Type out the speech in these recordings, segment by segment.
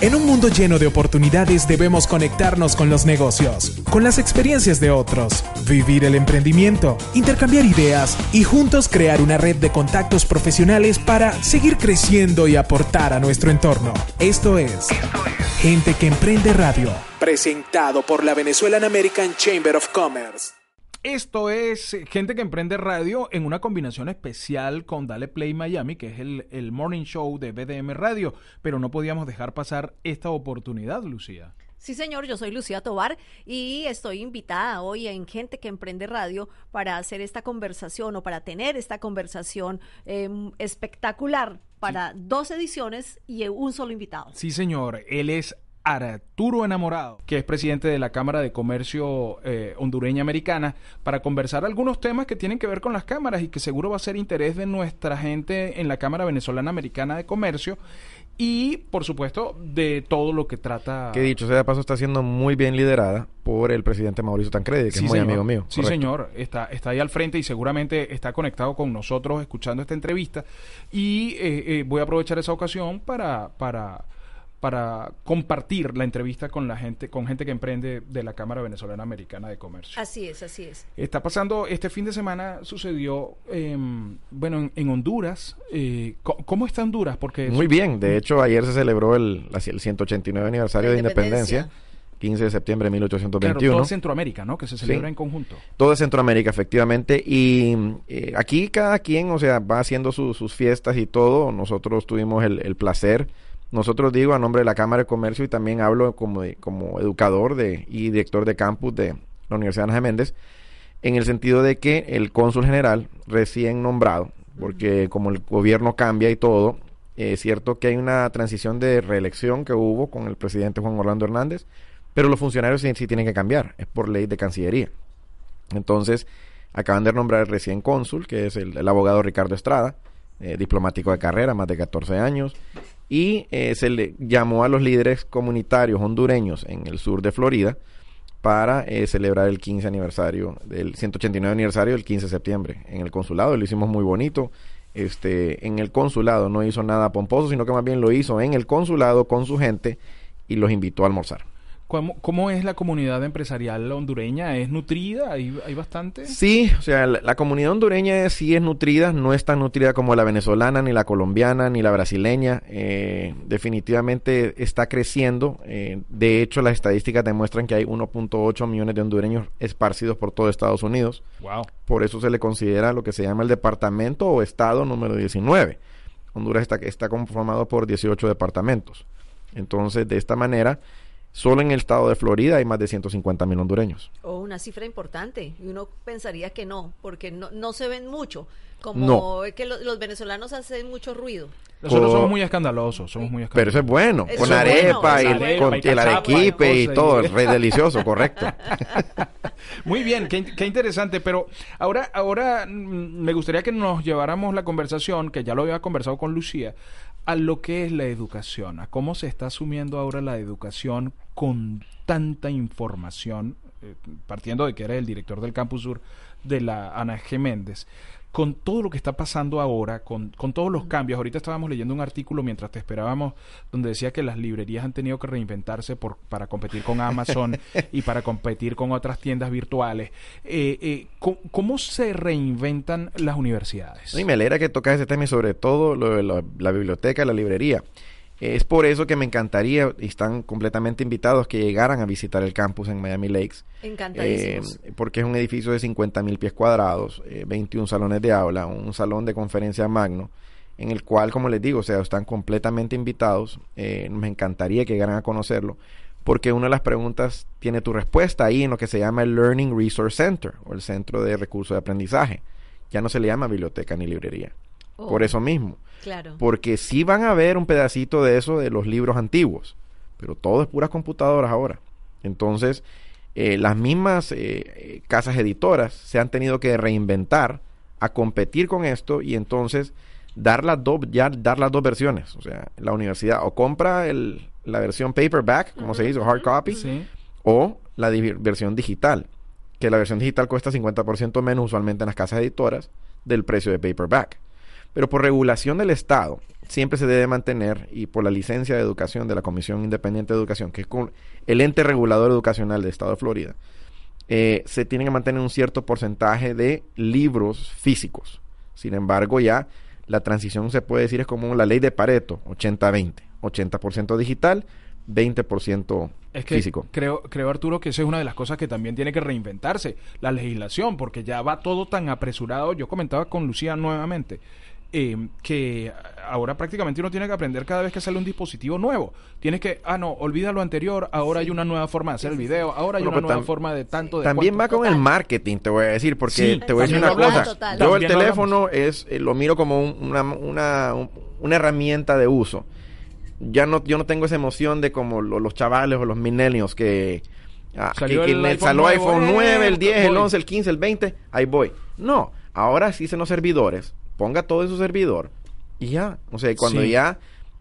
En un mundo lleno de oportunidades debemos conectarnos con los negocios, con las experiencias de otros, vivir el emprendimiento, intercambiar ideas y juntos crear una red de contactos profesionales para seguir creciendo y aportar a nuestro entorno. Esto es Gente que Emprende Radio, presentado por la Venezuelan American Chamber of Commerce. Esto es Gente que Emprende Radio en una combinación especial con Dale Play Miami, que es el, el morning show de BDM Radio, pero no podíamos dejar pasar esta oportunidad, Lucía. Sí, señor, yo soy Lucía Tobar y estoy invitada hoy en Gente que Emprende Radio para hacer esta conversación o para tener esta conversación eh, espectacular para dos ediciones y un solo invitado. Sí, señor, él es Arturo Enamorado, que es presidente de la Cámara de Comercio eh, Hondureña Americana, para conversar algunos temas que tienen que ver con las cámaras y que seguro va a ser interés de nuestra gente en la Cámara Venezolana Americana de Comercio y, por supuesto, de todo lo que trata. Que dicho sea de paso, está siendo muy bien liderada por el presidente Mauricio Tancredi, que es muy amigo mío. Sí, señor, está, está ahí al frente y seguramente está conectado con nosotros escuchando esta entrevista. Y eh, eh, voy a aprovechar esa ocasión para. para para compartir la entrevista con la gente, con gente que emprende de la Cámara Venezolana Americana de Comercio. Así es, así es. Está pasando, este fin de semana sucedió, em, bueno, en, Honduras. Eh, ¿Cómo está Honduras? Porque Muy bien, de hecho ayer se celebró el, el 189 aniversario de independencia. 15 de septiembre de 1821. Claro, todo Centroamérica, ¿no? Que se celebra en conjunto. Todo Centroamérica, efectivamente. Y eh, aquí cada quien, o sea, va haciendo sus fiestas y todo. Nosotros tuvimos el, el placer nosotros digo a nombre de la Cámara de Comercio y también hablo como, como educador de, y director de campus de la Universidad de Ana Méndez, en el sentido de que el cónsul general recién nombrado, porque como el gobierno cambia y todo, es cierto que hay una transición de reelección que hubo con el presidente Juan Orlando Hernández, pero los funcionarios sí, tienen que cambiar, es por ley de Cancillería. Entonces, acaban de nombrar el recién cónsul, que es el, abogado Ricardo Estrada, eh, diplomático de carrera, más de 14 años, y eh, se le llamó a los líderes comunitarios hondureños en el sur de Florida para eh, celebrar el 15 aniversario, del 189 aniversario del 15 de septiembre en el consulado. Lo hicimos muy bonito. Este, en el consulado no hizo nada pomposo, sino que más bien lo hizo en el consulado con su gente y los invitó a almorzar. ¿Cómo, es la comunidad empresarial hondureña? ¿Es nutrida? ¿Hay, hay bastante? Sí, o sea, la, comunidad hondureña sí es nutrida, no es tan nutrida como la venezolana, ni la colombiana, ni la brasileña. Eh, definitivamente está creciendo. Eh, de hecho, las estadísticas demuestran que hay 1.8 millones de hondureños esparcidos por todo Estados Unidos. Wow. Por eso se le considera lo que se llama el departamento o estado número 19. Honduras está, está conformado por 18 departamentos. Entonces, de esta manera Solo en el estado de Florida hay más de 150 mil hondureños. Oh, una cifra importante. Y uno pensaría que no, porque no, no se ven mucho. Como que los venezolanos hacen mucho ruido. Nosotros somos muy escandalosos, somos muy escandalosos. Pero eso es bueno, con arepa y con el arequipe y, todo, es re delicioso, correcto. muy bien, qué, qué, interesante, pero ahora, ahora mm, me gustaría que nos lleváramos la conversación, que ya lo había conversado con Lucía, a lo que es la educación, a cómo se está asumiendo ahora la educación con tanta información, eh, partiendo de que era el director del Campus Sur de la Ana G. Méndez con todo lo que está pasando ahora, con, con, todos los cambios, ahorita estábamos leyendo un artículo mientras te esperábamos donde decía que las librerías han tenido que reinventarse por, para competir con Amazon y para competir con otras tiendas virtuales. Eh, eh, ¿cómo, se reinventan las universidades? Y me alegra que tocas ese tema y sobre todo lo de la, la biblioteca y la librería. Es por eso que me encantaría, y están completamente invitados, que llegaran a visitar el campus en Miami Lakes. Encantadísimos. Eh, porque es un edificio de 50 mil pies cuadrados, 21 eh, salones de aula, un salón de conferencia magno, en el cual, como les digo, o sea, están completamente invitados. Eh, me encantaría que llegaran a conocerlo, porque una de las preguntas tiene tu respuesta ahí en lo que se llama el Learning Resource Center, o el Centro de Recursos de Aprendizaje. Ya no se le llama biblioteca ni librería. Por oh. eso mismo Claro. Porque sí van a ver un pedacito de eso de los libros antiguos, pero todo es puras computadoras ahora. Entonces, eh, las mismas eh, casas editoras se han tenido que reinventar a competir con esto y entonces dar las, dos ya dar las dos versiones. O sea, la universidad o compra el, la versión paperback, como se dice, hard copy, o la versión digital. Que la versión digital cuesta 50% menos usualmente en las casas editoras del precio de paperback. Pero por regulación del Estado, siempre se debe mantener, y por la licencia de educación de la Comisión Independiente de Educación, que es el ente regulador educacional del Estado de Florida, eh, se tiene que mantener un cierto porcentaje de libros físicos. Sin embargo, ya la transición se puede decir es como la ley de Pareto, 80-20. 80% digital, 20% Es que físico. creo, creo, Arturo, que esa es una de las cosas que también tiene que reinventarse, la legislación, porque ya va todo tan apresurado. Yo comentaba con Lucía nuevamente eh, que ahora prácticamente uno tiene que aprender cada vez que sale un dispositivo nuevo. Tienes que, ah, no, olvida lo anterior, ahora hay una nueva forma de hacer el video, ahora hay Bueno, una nueva forma de tanto de También cuánto. va con el marketing, te voy a decir, porque Sí, te voy a decir una cosa. Total. Yo el teléfono es, eh, lo miro como un- una, una, un- una herramienta de uso. Ya no, yo no tengo esa emoción de como lo- los chavales o los millennials que, ah, Salió que el me iPhone salió nuevo, iPhone eh, 9, el 10, el voy. 11, el 15, el 20, ahí voy. No, ahora sí en los servidores, ponga todo en su servidor y ya. O sea, y cuando Sí. ya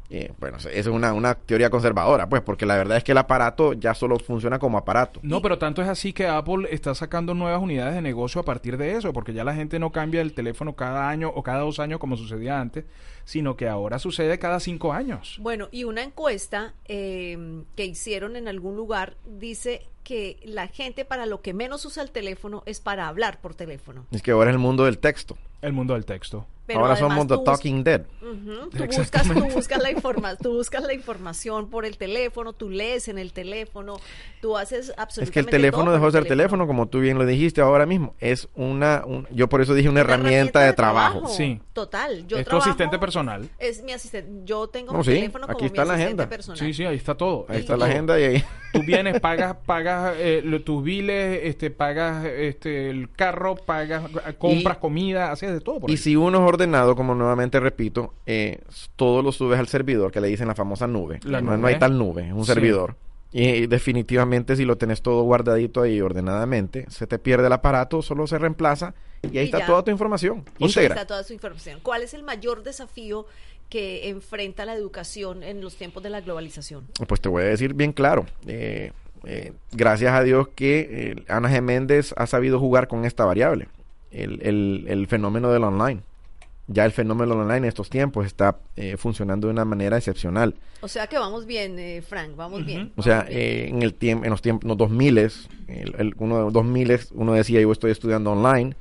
eh, bueno, esa es una, una teoría conservadora, pues, porque la verdad es que el aparato ya solo funciona como aparato. No, pero tanto es así que Apple está sacando nuevas unidades de negocio a partir de eso, porque ya la gente no cambia el teléfono cada año o cada dos años como sucedía antes, sino que ahora sucede cada cinco años. Bueno, y una encuesta eh, que hicieron en algún lugar dice que la gente para lo que menos usa el teléfono es para hablar por teléfono. Es que ahora es el mundo del texto. El mundo del texto. Pero ahora somos The Talking Dead. Ujú, Tú buscas, tú buscas la informa tú buscas la información por el teléfono, tú lees en el teléfono, tú haces absolutamente Es que el teléfono todo dejó de ser el teléfono, como tú bien lo dijiste ahora mismo. Es una, un- yo por eso dije una, herramienta, de trabajo. Sí. Total. Yo es tu trabajo- asistente personal. Es mi asistente. Yo tengo No, mi sí, teléfono como aquí mi está la asistente agenda. personal. Sí, sí, ahí está todo. Ahí Y- está la y- agenda y ahí. Tú vienes, pagas, pagas eh, lo- tus biles, este, pagas este, el carro, pagas, compras Y- comida, haces de todo por Y ahí. si uno es ordenado, como nuevamente repito, eh, todo lo subes al servidor, que le dicen la famosa nube. La no, hay tal nube, es un Sí. servidor. Y, definitivamente si lo tenés todo guardadito ahí ordenadamente, se te pierde el aparato, solo se reemplaza y ahí Y está ya. toda tu información Ahí íntegra. está toda su información. ¿Cuál es el mayor desafío que enfrenta la educación en los tiempos de la globalización? Pues te voy a decir bien claro. eh, eh, gracias a Dios que eh, Ana G. Méndez ha sabido jugar con esta variable. El, el- el fenómeno del online. Ya el fenómeno del online en estos tiempos está eh, funcionando de una manera excepcional. O sea que vamos bien, eh, Frank, vamos bien. O sea, eh, en el tiempo, en los tiempos, los 2000 el, el, uno de los 2000 uno decía yo estoy estudiando online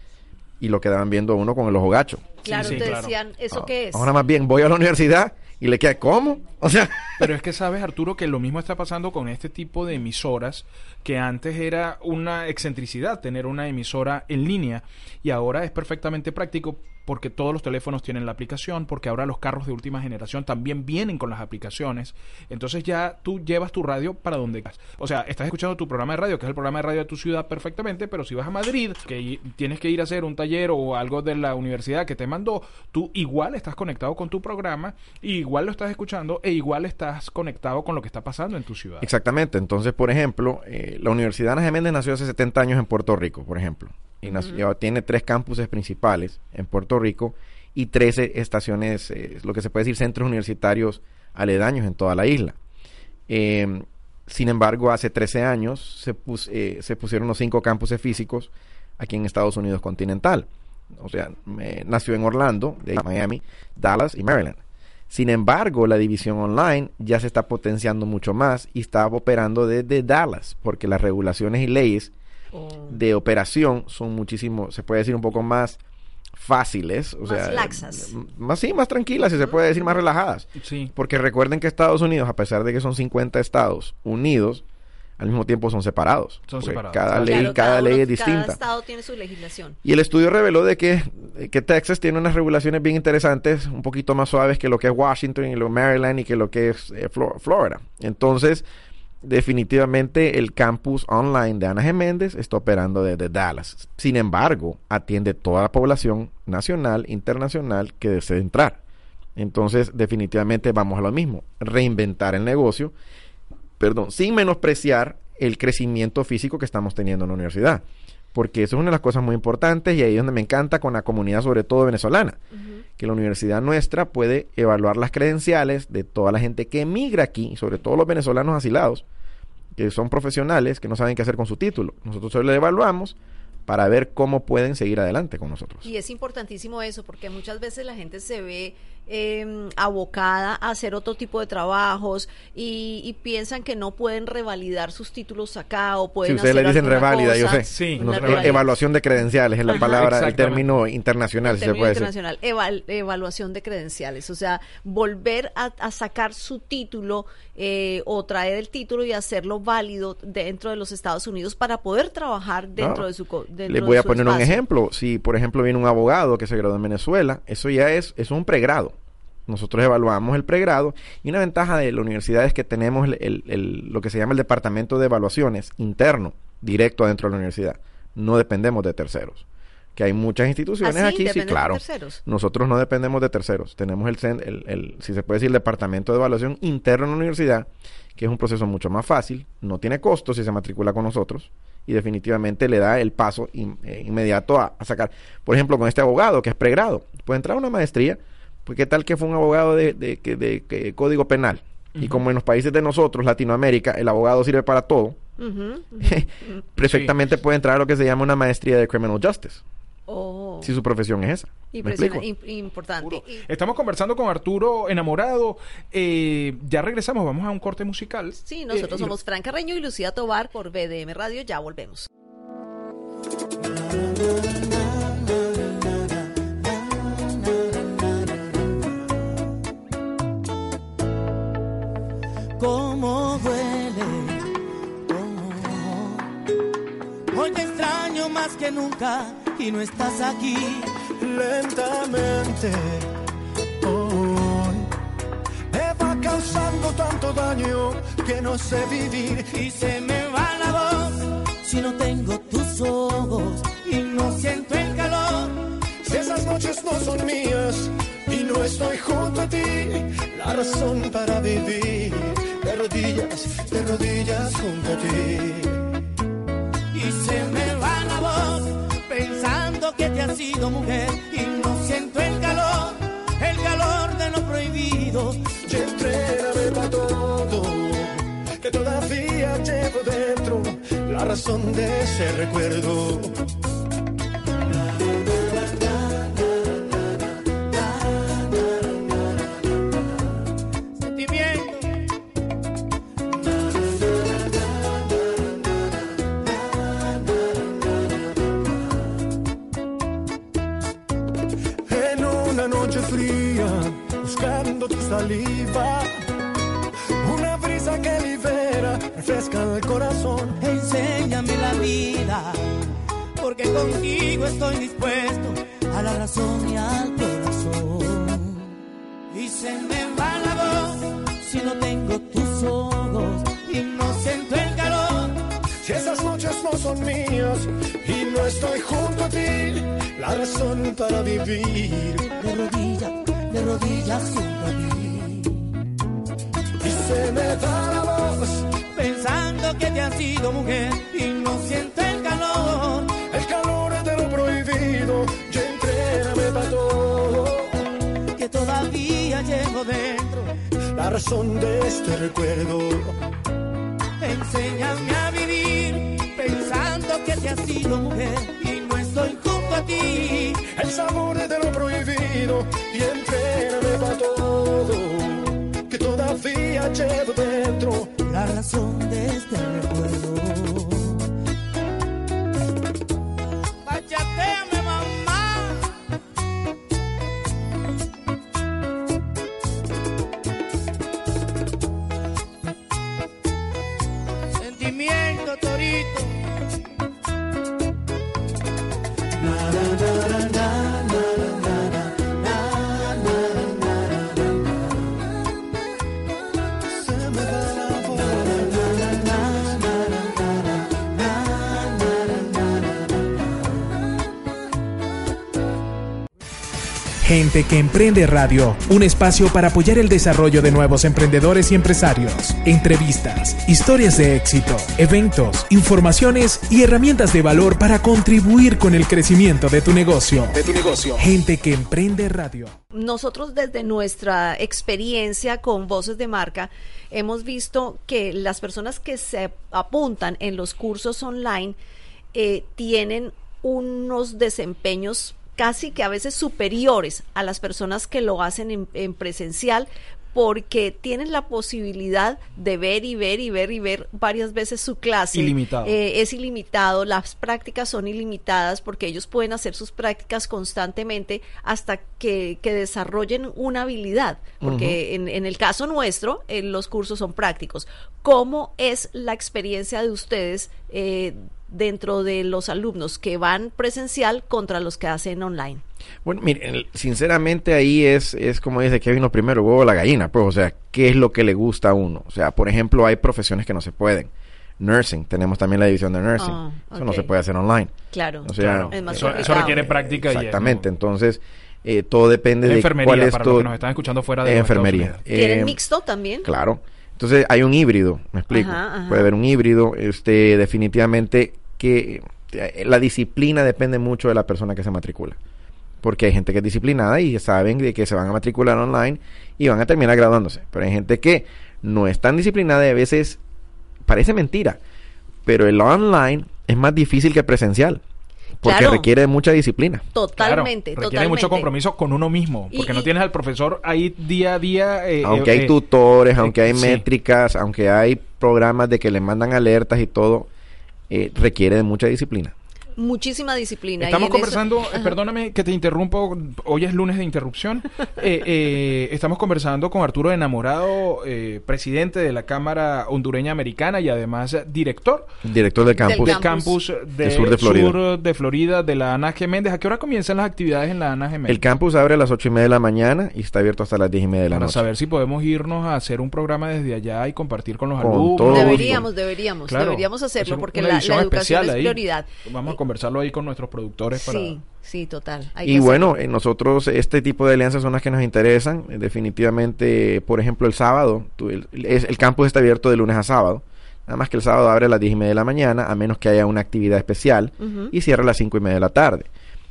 y lo quedaban viendo a uno con el ojo gacho. claro, sí, te claro. decían, ¿eso Ah, qué es? Ahora más bien voy a la universidad y le queda ¿cómo? O sea, Pero es que sabes, Arturo, que lo mismo está pasando con este tipo de emisoras, que antes era una excentricidad tener una emisora en línea y ahora es perfectamente práctico porque todos los teléfonos tienen la aplicación, porque ahora los carros de última generación también vienen con las aplicaciones. Entonces ya tú llevas tu radio para donde quieras. O sea, estás escuchando tu programa de radio, que es el programa de radio de tu ciudad perfectamente, pero si vas a Madrid, que tienes que ir a hacer un taller o algo de la universidad que te mandó, tú igual estás conectado con tu programa, igual lo estás escuchando e igual estás conectado con lo que está pasando en tu ciudad. Exactamente. Entonces, por ejemplo, eh, la Universidad Ana G. Méndez nació hace 70 años en Puerto Rico, por ejemplo. Y nació- tiene tres campuses principales en Puerto Rico y 13 estaciones, eh, lo que se puede decir centros universitarios aledaños en toda la isla. Eh, sin embargo, hace 13 años se, pus- eh, se pusieron los cinco campuses físicos aquí en Estados Unidos continental. O sea, nació en Orlando, de ahí Miami, Dallas y Maryland. Sin embargo, la división online ya se está potenciando mucho más y está operando desde Dallas, porque las regulaciones y leyes Oh. de operación son muchísimo, se puede decir un poco más fáciles, o Más sea, laxas. más sí, más tranquilas, si se puede decir más relajadas. Sí. Porque recuerden que Estados Unidos, a pesar de que son 50 estados unidos, al mismo tiempo son separados. Son separados. Cada ley, Claro, cada, ley uno- es distinta. Cada estado tiene su legislación. Y el estudio reveló de que, que Texas tiene unas regulaciones bien interesantes, un poquito más suaves que lo que es Washington y lo Maryland y que lo que es eh, Flo- Florida. Entonces, definitivamente el campus online de Ana G. Méndez está operando desde Dallas. Sin embargo, atiende toda la población nacional, internacional que desee entrar. Entonces, definitivamente vamos a lo mismo, reinventar el negocio, perdón, sin menospreciar el crecimiento físico que estamos teniendo en la universidad. Porque eso es una de las cosas muy importantes y ahí es donde me encanta con la comunidad, sobre todo venezolana, que la universidad nuestra puede evaluar las credenciales de toda la gente que emigra aquí, y sobre todo los venezolanos asilados, que son profesionales, que no saben qué hacer con su título. Nosotros solo le evaluamos para ver cómo pueden seguir adelante con nosotros. Y es importantísimo eso, porque muchas veces la gente se ve eh, abocada a hacer otro tipo de trabajos y, y piensan que no pueden revalidar sus títulos acá o Si pueden ustedes le hacer dicen alguna reválida, yo sé. Sí. Evaluación de credenciales es la palabra, el término internacional, si se puede decir. eval- evaluación de credenciales, o sea, volver a, a sacar su título eh, o traer el título y hacerlo válido dentro de los Estados Unidos para poder trabajar dentro No. de su co- dentro Les de voy a poner un ejemplo. Si, por ejemplo, viene un abogado que se graduó en Venezuela, eso ya es, es un pregrado. Nosotros evaluamos el pregrado y una ventaja de la universidad es que tenemos el- el- el- lo que se llama el departamento de evaluaciones interno, directo adentro de la universidad. No dependemos de terceros. Que hay muchas instituciones ¿Ah, sí? aquí, sí, ¿Dependen de claro. terceros? Nosotros no dependemos de terceros. Tenemos el, si se puede decir, el departamento de evaluación interno en la universidad, que es un proceso mucho más fácil, no tiene costo si se matricula con nosotros y definitivamente le da el paso in- eh, inmediato a, a sacar. Por ejemplo, con este abogado que es pregrado, puede entrar a una maestría, pues qué tal que fue un abogado de, de, que- de- que- código penal. Y como en los países de nosotros, Latinoamérica, el abogado sirve para todo, perfectamente puede entrar a lo que se llama una maestría de Criminal Justice, Oh, si su profesión es esa. Im- importante. Estamos conversando con Arturo Enamorado. Eh, ya regresamos, vamos a un corte musical. Sí, nosotros Eh, y- somos Fran Carreño y Lucía Tobar por BDM Radio. Ya volvemos. Más que nunca y no estás aquí. lentamente. Hoy me va causando tanto daño que no sé vivir. Y se me va la voz si no tengo tus ojos y no siento el calor. Si esas noches no son mías y no estoy junto a ti, la razón para vivir de rodillas, de rodillas junto a ti. Y se me pensando que te has sido mujer y no siento el calor, el calor de lo prohibido. Y entrégame para todo, que todavía llevo dentro la razón de ese recuerdo. Refresca el corazón. Enséñame la vida, porque contigo estoy dispuesto a la razón y al corazón. Y se me va la voz si no tengo tus ojos y no siento el calor. Si esas noches no son mías y no estoy junto a ti, la razón para vivir. De rodillas, de rodillas junto a mí. Y se me da la voz, Pensando que te has sido mujer y no siento el calor. el calor de lo prohibido, y entrégame para todo. que todavía llevo dentro. La razón de este recuerdo. Enséñame a vivir pensando que te has sido mujer y no estoy junto a ti. el sabor de lo prohibido y entrégame para todo que todavía llevo dentro Gente que Emprende Radio, un espacio para apoyar el desarrollo de nuevos emprendedores y empresarios. Entrevistas, historias de éxito, eventos, informaciones y herramientas de valor para contribuir con el crecimiento de tu negocio. De tu negocio. Gente que Emprende Radio. Nosotros desde nuestra experiencia con voces de marca hemos visto que las personas que se apuntan en los cursos online eh, tienen unos desempeños casi que a veces superiores a las personas que lo hacen en, en presencial porque tienen la posibilidad de ver y ver y ver y ver varias veces su clase. Ilimitado. Eh, es ilimitado, las prácticas son ilimitadas porque ellos pueden hacer sus prácticas constantemente hasta que, que desarrollen una habilidad. Porque en, en el caso nuestro, eh, los cursos son prácticos. ¿Cómo es la experiencia de ustedes eh, dentro de los alumnos que van presencial contra los que hacen online? Bueno, miren, sinceramente ahí es, es como dice que vino primero el huevo o la gallina, pues, o sea, ¿qué es lo que le gusta a uno? O sea, por ejemplo, hay profesiones que no se pueden. Nursing, tenemos también la división de nursing. Ah, Eso no se puede hacer online. Claro, O sea, es más eso, requiere práctica Exactamente, entonces eh, todo depende de enfermería, cuál es para tu los que nos están escuchando fuera de eh, enfermería. ¿Tienen Eh, mixto también? Claro. Entonces hay un híbrido, me explico. Ajá, ajá. Puede haber un híbrido, este, definitivamente que eh, la disciplina depende mucho de la persona que se matricula. Porque hay gente que es disciplinada y saben de que se van a matricular online y van a terminar graduándose. Pero hay gente que no es tan disciplinada y a veces parece mentira. Pero el online es más difícil que el presencial. Porque Claro. requiere de mucha disciplina. Totalmente, Claro, requiere totalmente. mucho compromiso con uno mismo, Y- porque no tienes al profesor ahí día a día. eh, aunque eh, hay eh, tutores, aunque hay sí. métricas, aunque hay programas de que le mandan alertas y todo, eh, requiere de mucha disciplina. Muchísima disciplina. Estamos conversando, eh, perdóname que te interrumpo, hoy es lunes de interrupción. Eh, eh, estamos conversando con Arturo Enamorado, eh, presidente de la Cámara Hondureña Americana y además director Director del campus. Del del campus de, Del sur de Florida. sur de Florida de la Ana G. Méndez. ¿A qué hora comienzan las actividades en la Ana G. Méndez? El campus abre a las ocho y media de la mañana y está abierto hasta las diez y media de la Para noche. saber si podemos irnos a hacer un programa desde allá y compartir con los Con alumnos. Deberíamos, deberíamos, Claro, deberíamos hacerlo hacer porque la, educación es ahí. prioridad. Vamos a conversarlo ahí con nuestros productores para... Sí, sí, total. hay Y bueno, eh, nosotros este tipo de alianzas son las que nos interesan. Eh, definitivamente, por ejemplo, el sábado, tú- el, es- el campus está abierto de lunes a sábado. Nada más que el sábado abre a las diez y media de la mañana, a menos que haya una actividad especial, y cierra a las cinco y media de la tarde.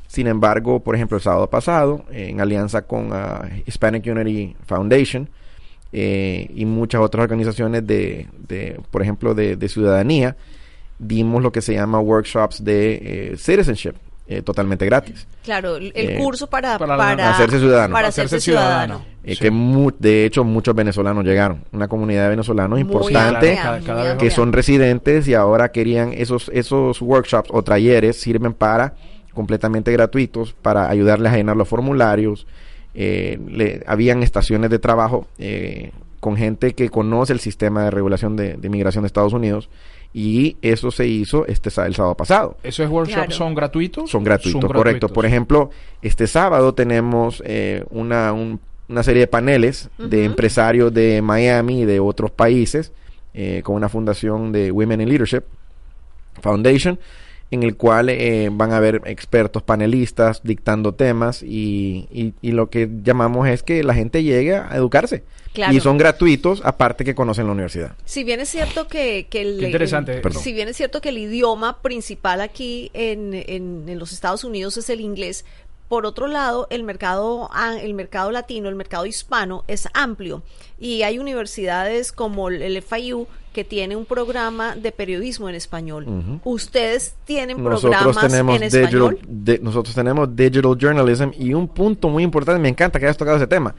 Sin embargo, por ejemplo, el sábado pasado, eh, en alianza con ah, Hispanic Unity Foundation eh, y muchas otras organizaciones de, de, por ejemplo, de, de ciudadanía, dimos lo que se llama workshops de eh, citizenship, eh, totalmente gratis. Claro, el, eh, curso para, para Hacerse ciudadano. Para Hacerse ciudadano. Eh, Sí. que mu- de hecho muchos venezolanos llegaron, una comunidad de venezolanos Muy importante amplia, cada- cada muy vez que son residentes y ahora querían esos esos workshops o talleres sirven para completamente gratuitos para ayudarles a llenar los formularios. Eh, le, habían estaciones de trabajo eh, con gente que conoce el sistema de regulación de, de inmigración de Estados Unidos y eso se hizo este el sábado pasado. ¿Esos workshops Claro. son gratuitos? Son gratuitos, correcto. gratuitos. Por ejemplo, este sábado tenemos eh, una, un- una serie de paneles de empresarios de Miami y de otros países eh, con una fundación de Women in Leadership Foundation en el cual eh, van a haber expertos panelistas dictando temas y, y- y lo que llamamos es que la gente llegue a educarse. Claro. Y son gratuitos, aparte que conocen la universidad. Si bien es cierto que, que el, Qué interesante. el- Perdón. si bien es cierto que el idioma principal aquí en, en- en los Estados Unidos es el inglés, por otro lado, el mercado, el mercado latino, el mercado hispano es amplio y hay universidades como el- el FIU que tiene un programa de periodismo en español. Ustedes tienen Nosotros programas tenemos, en digital, español. de- nosotros tenemos digital journalism y un punto muy importante, me encanta que hayas tocado ese tema,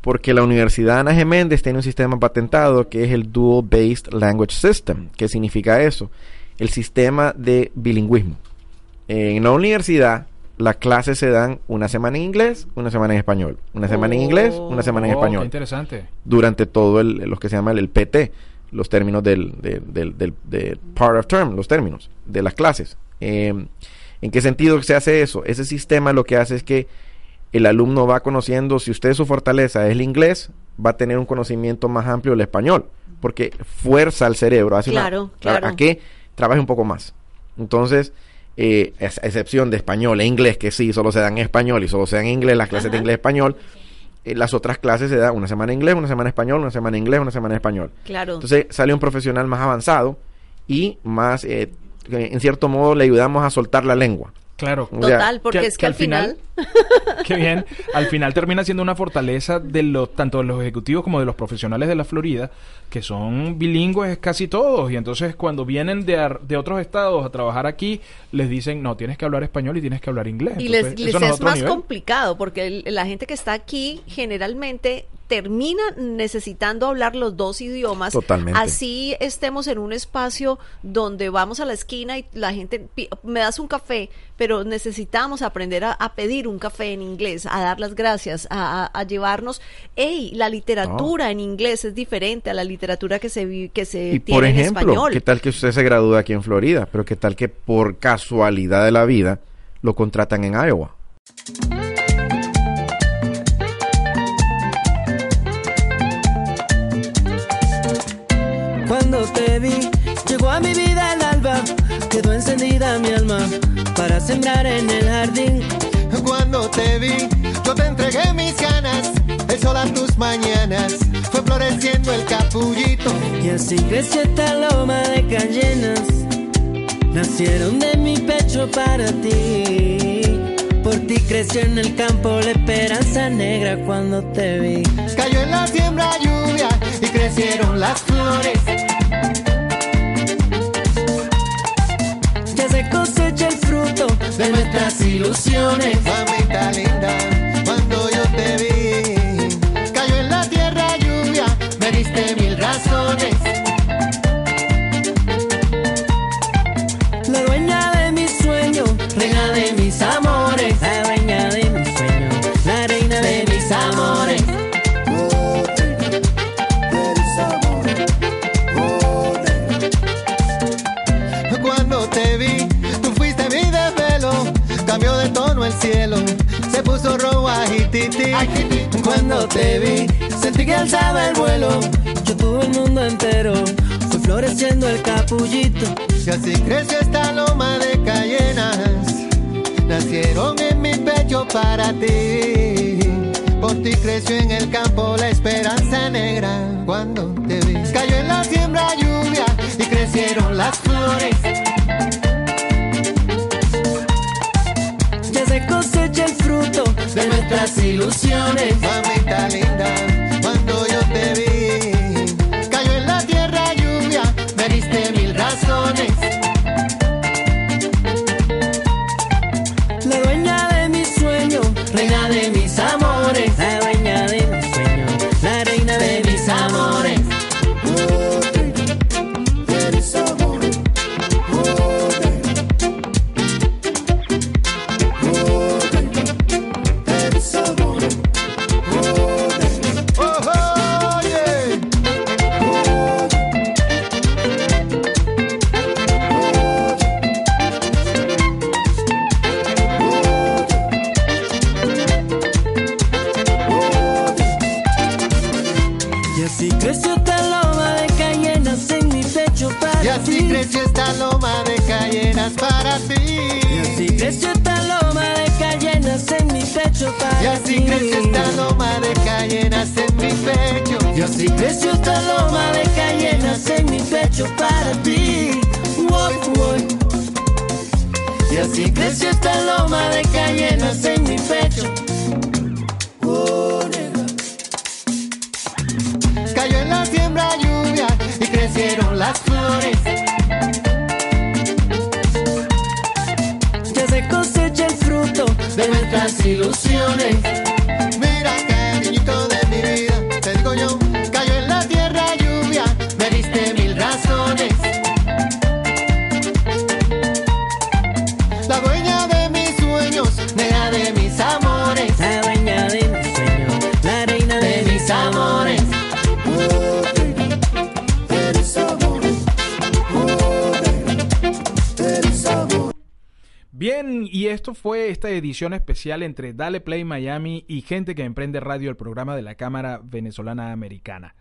porque la Universidad Ana G. Méndez tiene un sistema patentado que es el Dual Based Language System. ¿Qué significa eso? El sistema de bilingüismo. En la universidad, las clases se dan una semana en inglés, una semana en español. Una semana en inglés, una semana en Oh, qué español interesante. durante todo el, lo que se llama el, el PT, los términos del, del, del- del- de part of term, los términos de las clases. Eh, ¿En qué sentido se hace eso? Ese sistema lo que hace es que el alumno va conociendo, si usted su fortaleza es el inglés, va a tener un conocimiento más amplio del español, porque fuerza al cerebro, hace una- Claro, claro. a que trabaje un poco más. Entonces, eh, a excepción de español e inglés, que sí, solo se dan en español y solo se dan en inglés, las clases de inglés-español, eh, las otras clases se dan una semana en inglés, una semana en español, una semana en inglés, una semana en español. Claro. Entonces sale un profesional más avanzado y más, eh, en cierto modo, le ayudamos a soltar la lengua. Claro. O sea, Total, porque que- es que, que al al final- final, Qué bien. Al final termina siendo una fortaleza de los tanto de los ejecutivos como de los profesionales de la Florida, que son bilingües casi todos. Y entonces cuando vienen de, ar- de otros estados a trabajar aquí, les dicen, no, tienes que hablar español y tienes que hablar inglés. y les, Entonces, les eso no es más nivel. complicado porque el- la gente que está aquí generalmente termina necesitando hablar los dos idiomas. Totalmente. Así estemos en un espacio donde vamos a la esquina y la gente me das un café, pero necesitamos aprender a, a pedir un café en inglés, a dar las gracias, a, a- a llevarnos. ¡Ey! La literatura en inglés es diferente a la literatura que se que se Y tiene por en ejemplo, español. ¿qué tal que usted se gradúa aquí en Florida? Pero ¿qué tal que por casualidad de la vida lo contratan en Iowa? Cuando te vi, llegó a mi vida el alba, quedó encendida mi alma para sembrar en el jardín. Cuando te vi, yo te entregué mis ganas. El sol a tus mañanas fue floreciendo el capullito. Y así creció esta loma de cayenas, nacieron de mi pecho para ti. Por ti creció en el campo la esperanza negra cuando te vi. Cayó en la siembra lluvia y crecieron las flores. De nuestras ilusiones. Mamita linda, de tono el cielo, se puso rojo agititi. Cuando te vi, sentí que alzaba el vuelo. Yo tuve el mundo entero, fue floreciendo el capullito. Y así creció esta loma de cayenas, nacieron en mi pecho para ti. Por ti creció en el campo la esperanza negra. Cuando te vi, cayó en la siembra lluvia y crecieron las flores. Se cosecha el fruto de nuestras ilusiones. Esta loma de cayenas en mi pecho para ti. Woy, woy. Y así creció esta loma de cayenas en mi pecho. Cayó en la siembra lluvia y crecieron las flores. Ya se cosecha el fruto de nuestras ilusiones. Bien, y esto fue esta edición especial entre Dale Play Miami y Gente que Emprende Radio, el programa de la Cámara Venezolana Americana.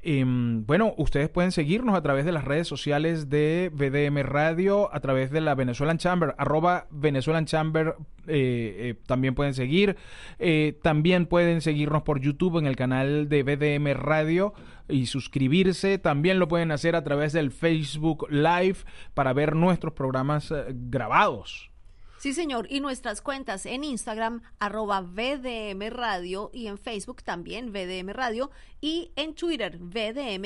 Em, bueno, ustedes pueden seguirnos a través de las redes sociales de BDM Radio, a través de la Venezuelan Chamber, arroba Venezuelan Chamber, eh, eh, también pueden seguir. Eh, también pueden seguirnos por YouTube en el canal de BDM Radio y suscribirse. También lo pueden hacer a través del Facebook Live para ver nuestros programas grabados. Sí, señor. Y nuestras cuentas en Instagram, arroba VDM Radio y en Facebook también VDM Radio y en Twitter VDM-radio.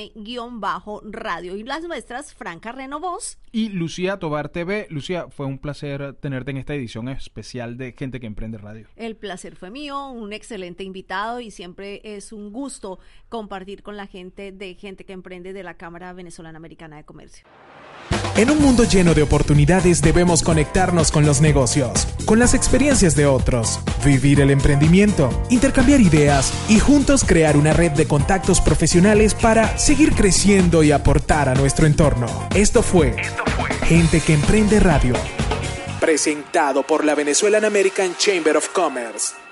Y las nuestras, Franca Renovos. Y Lucía Tobar TV. Lucía, fue un placer tenerte en esta edición especial de Gente que Emprende Radio. El placer fue mío, un excelente invitado y siempre es un gusto compartir con la gente de Gente que Emprende de la Cámara Venezolana Americana de Comercio. En un mundo lleno de oportunidades debemos conectarnos con los negocios, con las experiencias de otros, vivir el emprendimiento, intercambiar ideas y juntos crear una red de contactos profesionales para seguir creciendo y aportar a nuestro entorno. Esto fue, Gente que Emprende Radio, presentado por la Venezuelan American Chamber of Commerce.